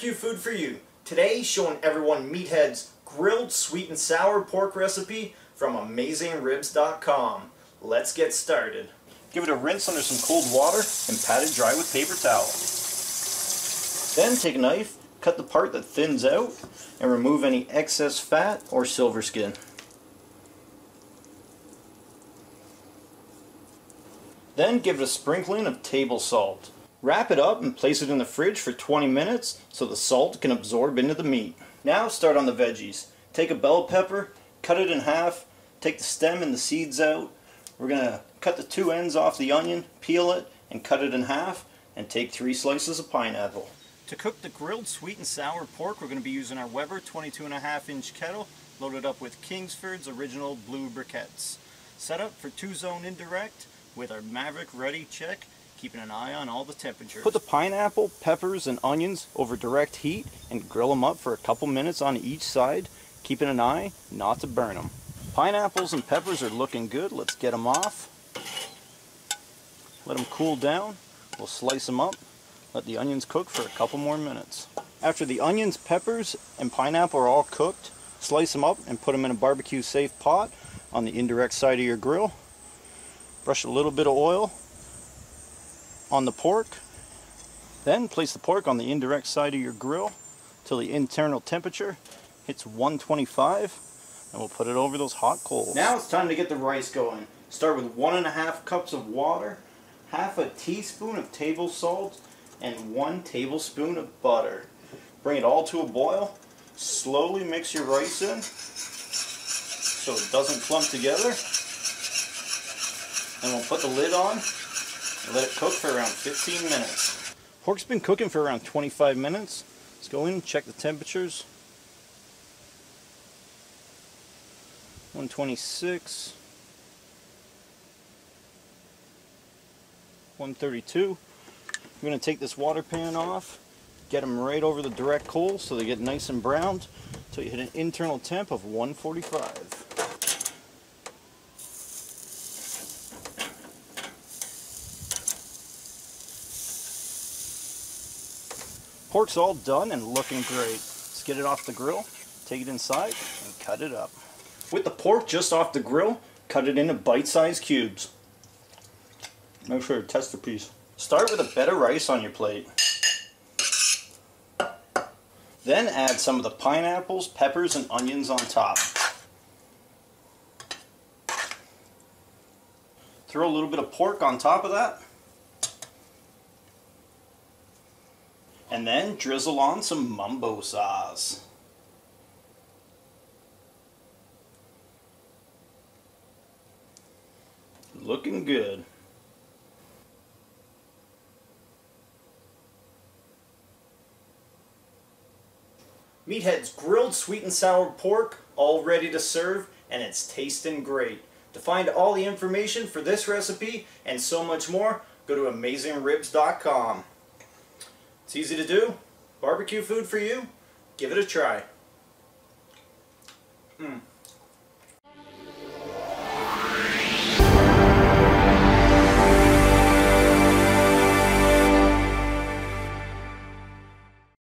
Barbecue Food for You. Today, showing everyone Meathead's grilled sweet and sour pork recipe from AmazingRibs.com. Let's get started. Give it a rinse under some cold water and pat it dry with paper towel. Then take a knife, cut the part that thins out, and remove any excess fat or silver skin. Then give it a sprinkling of table salt. Wrap it up and place it in the fridge for 20 minutes so the salt can absorb into the meat. Now start on the veggies. Take a bell pepper, cut it in half, take the stem and the seeds out. We're going to cut the two ends off the onion, peel it, and cut it in half, and take three slices of pineapple. To cook the grilled sweet and sour pork, we're going to be using our Weber 22 and a half inch kettle, loaded up with Kingsford's original blue briquettes. Set up for two zone indirect with our Maverick Redi-Chek keeping an eye on all the temperatures. Put the pineapple, peppers, and onions over direct heat and grill them up for a couple minutes on each side, keeping an eye not to burn them. Pineapples and peppers are looking good. Let's get them off. Let them cool down. We'll slice them up. Let the onions cook for a couple more minutes. After the onions, peppers, and pineapple are all cooked, slice them up and put them in a barbecue safe pot on the indirect side of your grill. Brush a little bit of oil on the pork. Then place the pork on the indirect side of your grill till the internal temperature hits 125 and we'll put it over those hot coals. Now it's time to get the rice going. Start with one and a half cups of water, half a teaspoon of table salt, and one tablespoon of butter. Bring it all to a boil. Slowly mix your rice in so it doesn't clump together. And we'll put the lid on let it cook for around 15 minutes. Pork's been cooking for around 25 minutes. Let's go in and check the temperatures. 126. 132. I'm going to take this water pan off, get them right over the direct coals so they get nice and browned until you hit an internal temp of 145. Pork's all done and looking great. Let's get it off the grill, take it inside, and cut it up. With the pork just off the grill, cut it into bite-sized cubes. Make sure to test the piece. Start with a bed of rice on your plate. Then add some of the pineapples, peppers, and onions on top. Throw a little bit of pork on top of that. And then drizzle on some mumbo sauce. Looking good. Meathead's grilled sweet and sour pork, all ready to serve, and it's tasting great. To find all the information for this recipe and so much more, go to AmazingRibs.com. It's easy to do. Barbecue food for you. Give it a try. Mm.